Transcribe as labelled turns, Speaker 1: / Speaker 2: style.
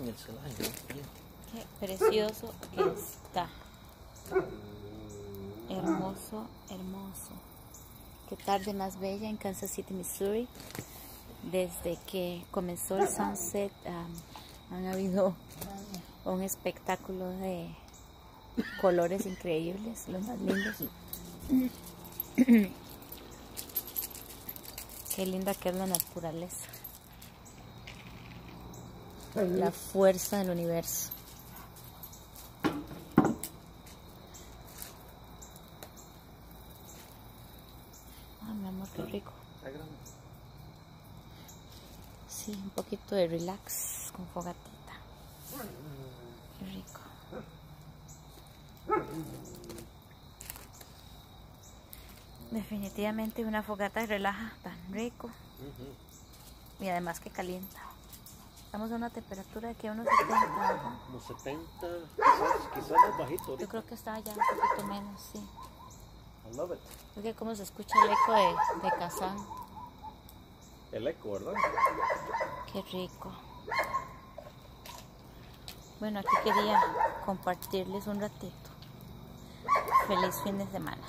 Speaker 1: En el.
Speaker 2: Qué precioso que está. Hermoso, hermoso. Qué tarde más bella en Kansas City, Missouri. Desde que comenzó el sunset han habido un espectáculo de colores increíbles, los más lindos. Qué linda que es la naturaleza. La fuerza del universo. Ah, mi amor, qué rico.
Speaker 1: Está grande.
Speaker 2: Sí, un poquito de relax con fogatita. Qué rico. Definitivamente una fogata relaja tan rico y además que calienta. Estamos a una temperatura de que unos 70. ¿no?
Speaker 1: Como 70, quizás, quizás más bajito.
Speaker 2: Yo
Speaker 1: ahorita.
Speaker 2: creo que está ya un poquito menos, sí.
Speaker 1: I love it.
Speaker 2: Que como se escucha el eco de, de Kazán.
Speaker 1: El eco, ¿verdad?
Speaker 2: Qué rico. Bueno, aquí quería compartirles un ratito. Feliz fin de semana.